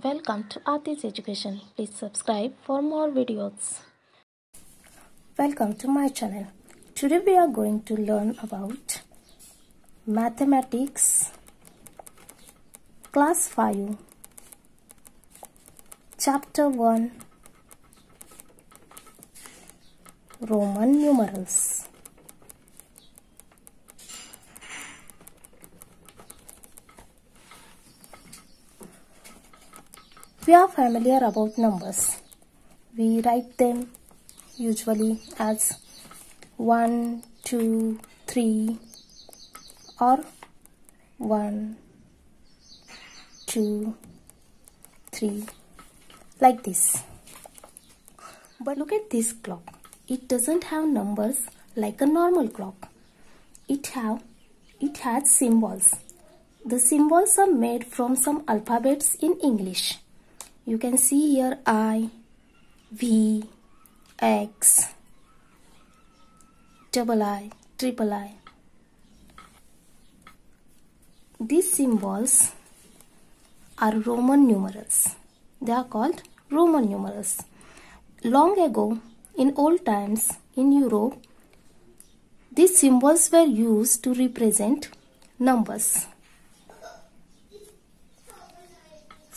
Welcome to Aarti's Education. Please subscribe for more videos. Welcome to my channel. Today we are going to learn about mathematics class 5 chapter 1 Roman numerals. We are familiar about numbers. We write them usually as 1, 2, 3 or 1, 2, 3 like this. But look at this clock. It doesn't have numbers like a normal clock. It have it has symbols. The symbols are made from some alphabets in English. You can see here I, V, X, double I, triple I. These symbols are Roman numerals. They are called Roman numerals. Long ago, in old times in Europe, these symbols were used to represent numbers.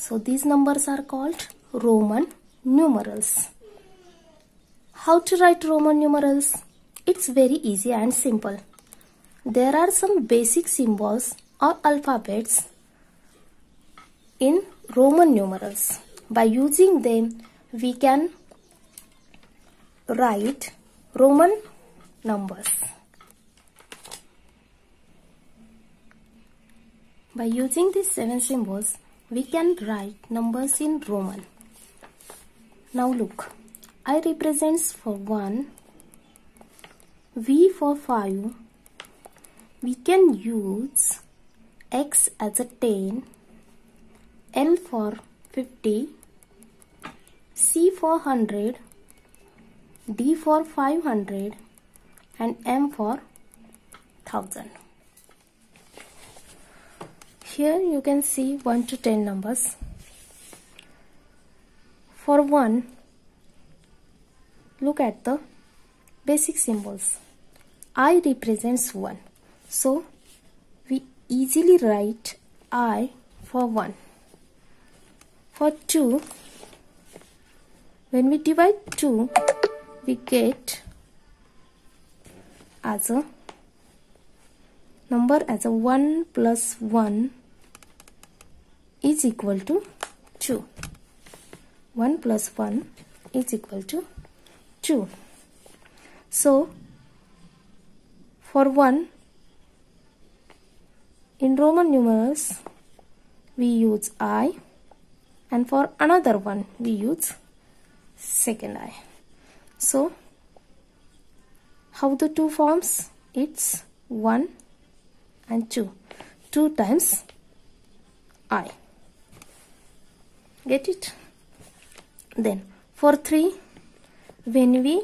So these numbers are called Roman numerals. How to write Roman numerals? It's very easy and simple. There are some basic symbols or alphabets in Roman numerals. By using them, we can write Roman numbers. By using these seven symbols, we can write numbers in Roman. Now look, I represents for 1, V for 5, we can use X as a 10, L for 50, C for 100, D for 500 and M for 1000. Here you can see 1 to 10 numbers. For 1, look at the basic symbols. I represents 1. So, we easily write I for 1. For 2, when we divide 2, we get as a number as a 1 plus 1 is equal to 2. 1 plus 1 is equal to 2. So, for 1, in Roman numerals, we use I and for another one, we use second I. So, how the two forms? It's 1 and 2. 2 times I. Get it? Then for 3, when we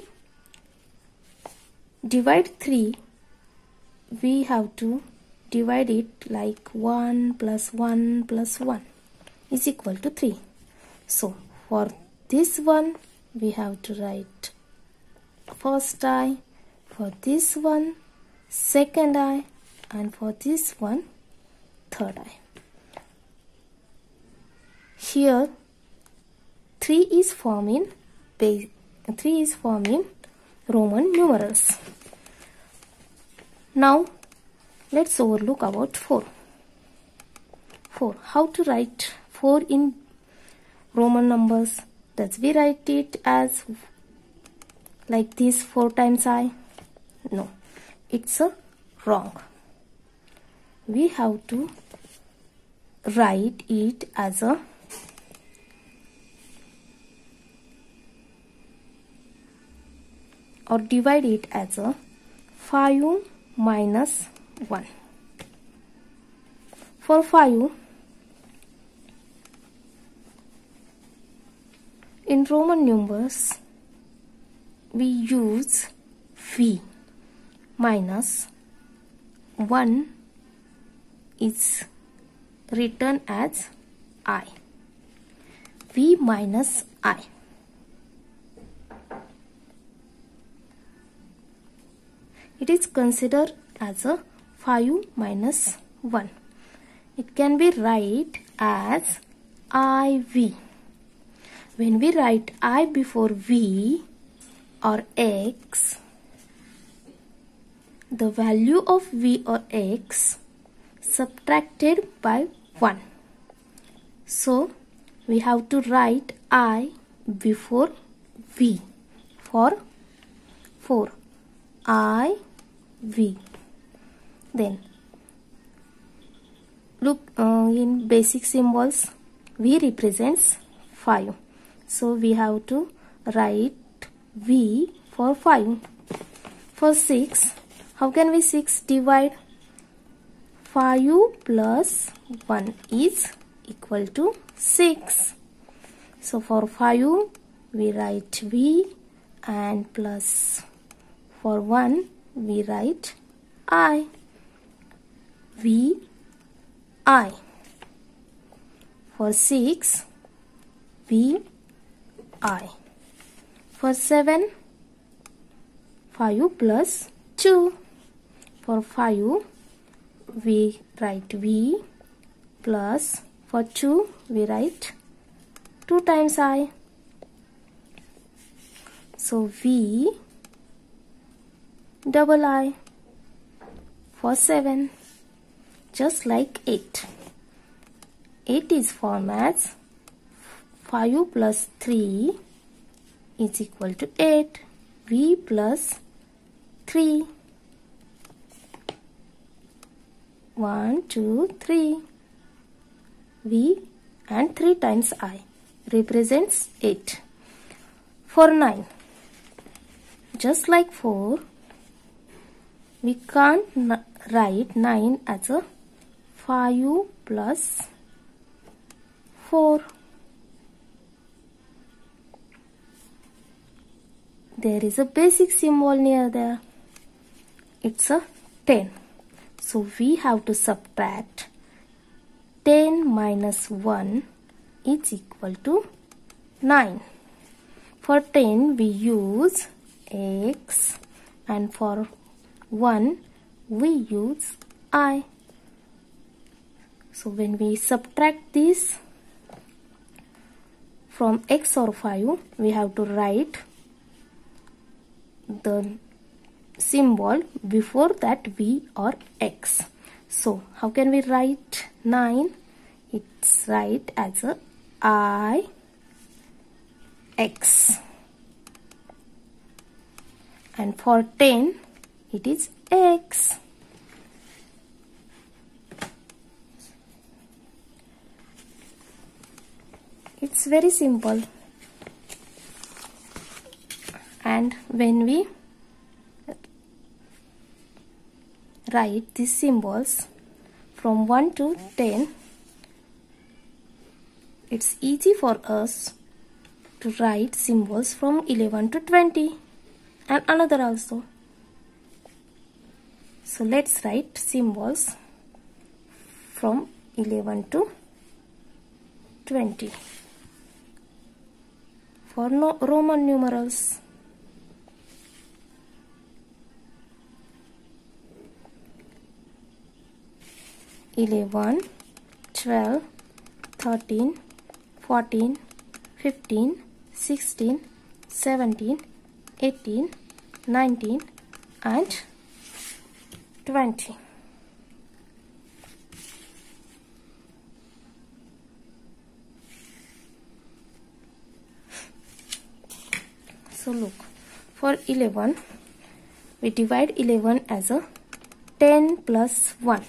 divide 3, we have to divide it like 1 plus 1 plus 1 is equal to 3. So for this one, we have to write first I, for this one, second I, and for this one, third I. Here, 3 is forming 3 is forming Roman numerals. Now, let's overlook about 4. 4. How to write 4 in Roman numbers? Does we write it as like this 4 times I? No, it's a wrong. We have to write it as a or divide it as a 5 minus 1. For 5, in Roman numbers, we use V minus 1 is written as I. v minus i. It is considered as a 5 minus 1. It can be write as iv. When we write i before v or x, the value of v or x subtracted by 1. So we have to write i before v for 4 i v. Then look uh, in basic symbols v represents 5 so we have to write v for 5 for 6 how can we 6 divide? 5 plus 1 is equal to 6 so for 5 we write v and plus for 1 we write i. V. I. For 6 v. I. For 7 5 plus 2 for 5 we write v plus for 2 we write 2 times i. So v double i for 7 just like 8 8 is formed as 5 plus 3 is equal to 8 v plus 3 1 2 3 v and 3 times i represents 8 for 9 just like 4 we can't write 9 as a 5 plus 4 there is a basic symbol near there. It's a 10 so we have to subtract 10 minus 1 is equal to 9 for 10 we use x and for 1 we use i. So when we subtract this from x or 5 we have to write the symbol before that v or x. So how can we write 9 it's write as a i x. And for 10 it is x. It's very simple. And when we write these symbols from 1 to 10 it's easy for us to write symbols from 11 to 20 and another also so let's write symbols from 11 to 20 for no Roman numerals. Eleven, twelve, thirteen, fourteen, fifteen, sixteen, seventeen, eighteen, nineteen, and 20. So look, for 11, we divide 11 as a 10 plus 1.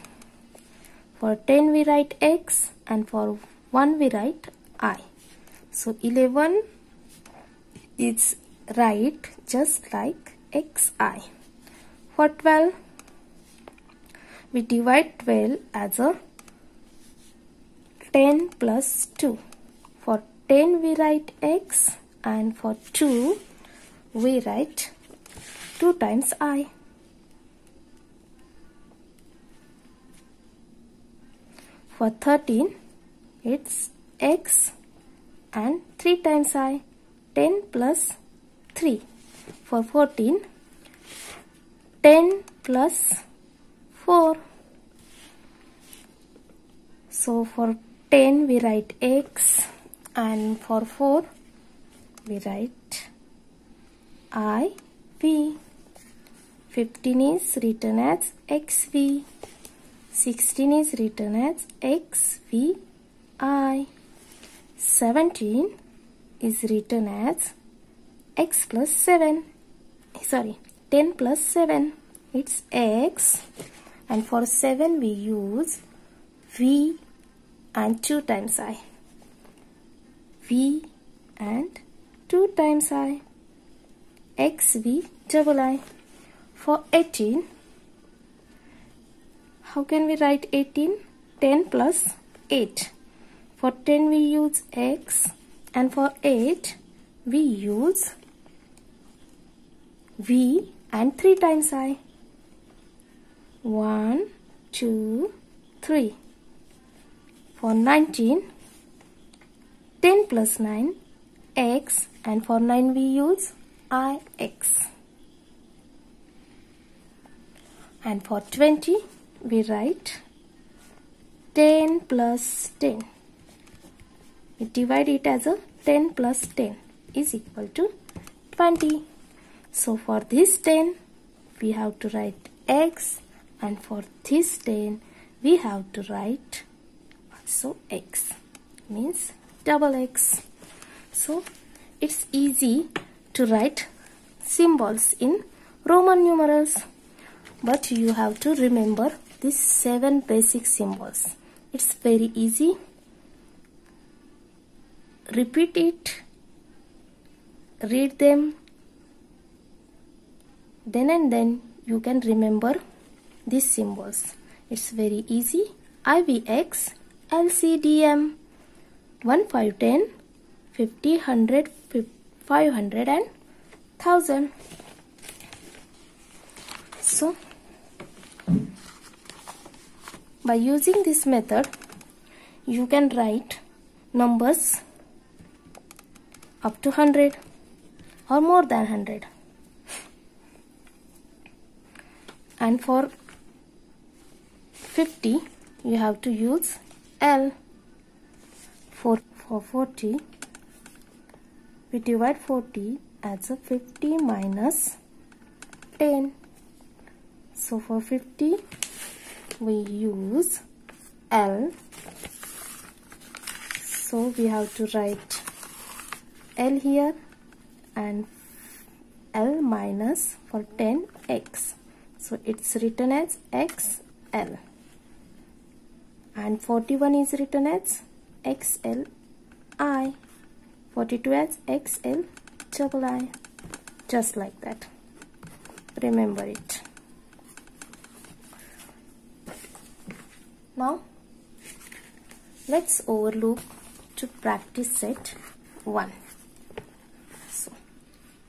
For 10 we write x and for 1 we write i. So 11 is right just like xi. For 12, we divide 12 as a 10 plus 2. For 10 we write x and for 2 we write 2 times i. For 13 it's x and 3 times i 10 plus 3 for 14 10 plus 4 so for 10 we write x. And for 4 we write i v. 15 is written as xv 16 is written as xv i. 17 is written as x plus 7 sorry 10 plus 7 it's x and for 7 we use v and 2 times i. V and 2 times i. X v double i. For 18 how can we write 18 10 plus 8 for 10 we use x. And for 8 we use v and 3 times i 1 2 3 for 19 10 plus 9 x. And for 9 we use ix and for 20 we write 10 plus 10 we divide it as a 10 plus 10 is equal to 20 so for this 10 we have to write x and for this 10 we have to write also x means double x. So it's easy to write symbols in Roman numerals. But you have to remember these seven basic symbols. It's very easy. Repeat it. Read them. Then and then you can remember these symbols. It's very easy. IVX LCDM 1 5 10 50 100 500 and 1000 so by using this method you can write numbers up to 100 or more than 100 and for 50 you have to use L. For, for 40 we divide 40 as a 50 minus 10 so for 50 we use L. So we have to write L here and L minus for 10x so it's written as XL and 41 is written as XLI 42 as XL double I. Just like that. Remember it. Now let's overlook to practice set 1 so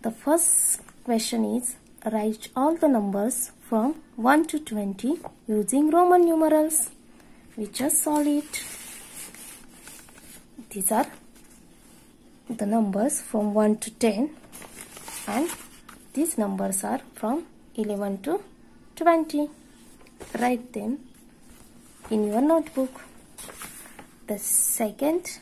the first question is write all the numbers from 1 to 20 using Roman numerals we just solve it. These are the numbers from 1 to 10 and these numbers are from 11 to 20 write them in your notebook. The second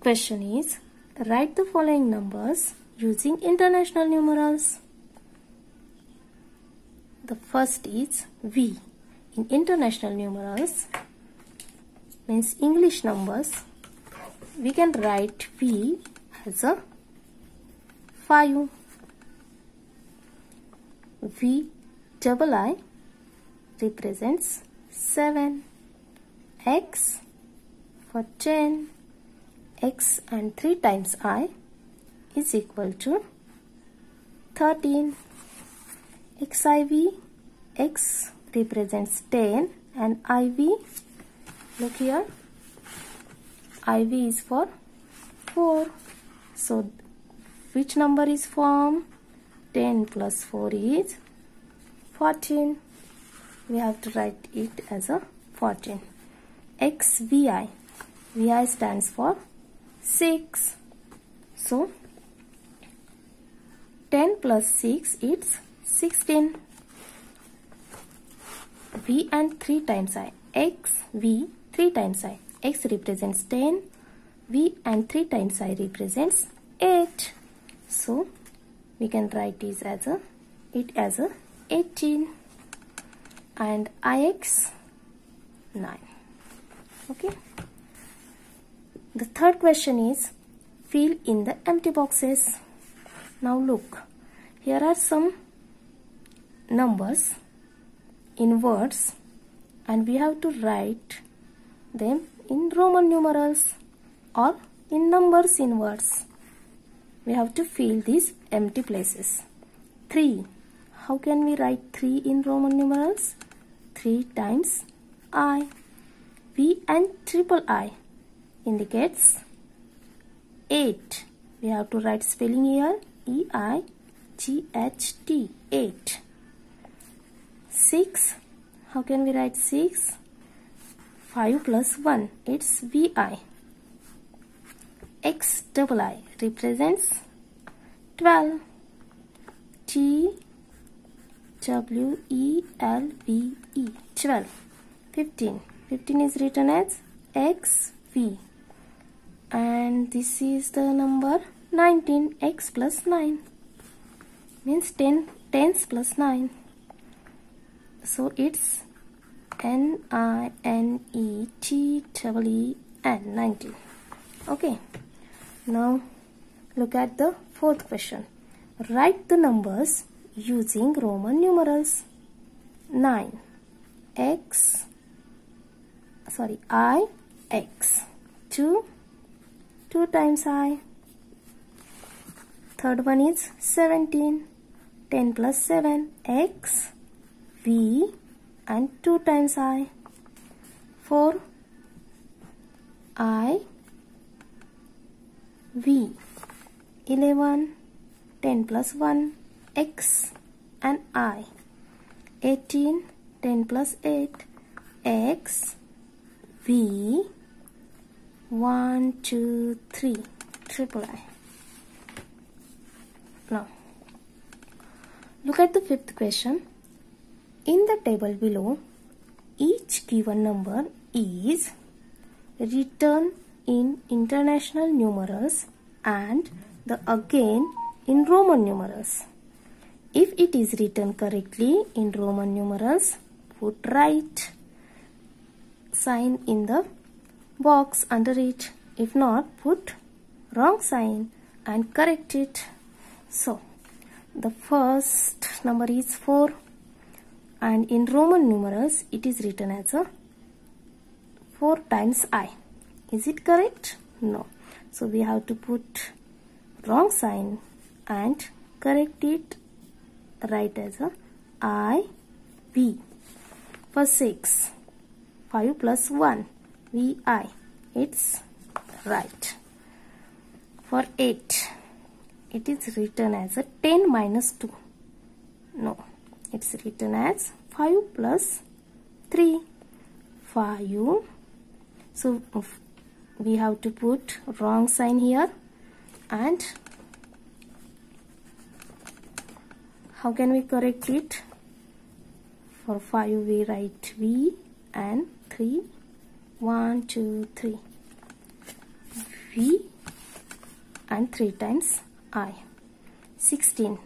question is write the following numbers using international numerals. The first is v in international numerals means english numbers. We can write v as a 5 v double i represents 7 x for 10 x and 3 times i is equal to 13 xiv x represents 10 and iv look here. Iv is for 4 so which number is formed 10 plus 4 is 14 we have to write it as a 14 XVI vi stands for 6 so 10 plus 6 it's 16 v and 3 times i. X v 3 times i. X represents 10 v and 3 times i represents 8 so we can write this as a it as a 18 and ix 9 okay? The third question is fill in the empty boxes. Now look here are some numbers in words and we have to write them in Roman numerals or in numbers in words. We have to fill these empty places. 3 how can we write 3 in Roman numerals? 3 times I. V and triple I indicates 8 we have to write spelling here. E I G H T 8 6 how can we write 6 5 plus 1 it's VI X double I represents 12 T W E L V E 12 15 15 is written as X V. And this is the number 19 X plus 9 means 10 tens plus 9 so it's N I N E T W E N 90 okay. Now look at the fourth question. Write the numbers using Roman numerals. 9 X. Sorry I X. 2 2 times I. Third one is 17 10 plus 7 X V and 2 times I. 4 I. V. 11 10 plus 1 X and I. 18 10 plus 8 X. V. 1 2 3 triple I. Now look at the fifth question in the table below, each given number is written in international numerals and the again in Roman numerals. If it is written correctly in Roman numerals, put right sign in the box under it. If not, put wrong sign and correct it. So, the first number is 4 and in Roman numerals it is written as a 4 times I. Is it correct? No. So we have to put wrong sign and correct it right as a I V. For 6, 5 plus 1 V I. It's right. For 8, it is written as a 10 minus 2. No it's written as 5 plus 3 5 so we have to put wrong sign here. And how can we correct it? For 5 we write V and 3 1 2 3 V and 3 times I. 16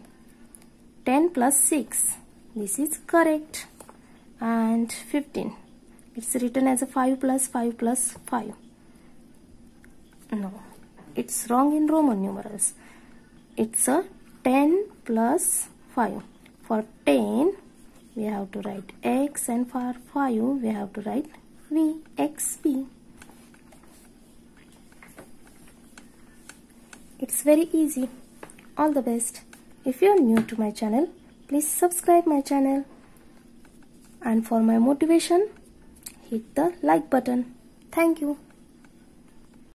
10 plus 6 this is correct. And 15 it's written as a 5 plus 5 plus 5 no. It's wrong in Roman numerals. It's a 10 plus 5 for 10 we have to write x and for 5 we have to write v x v it's very easy. All the best. If you are new to my channel please subscribe my channel. And for my motivation hit the like button. Thank you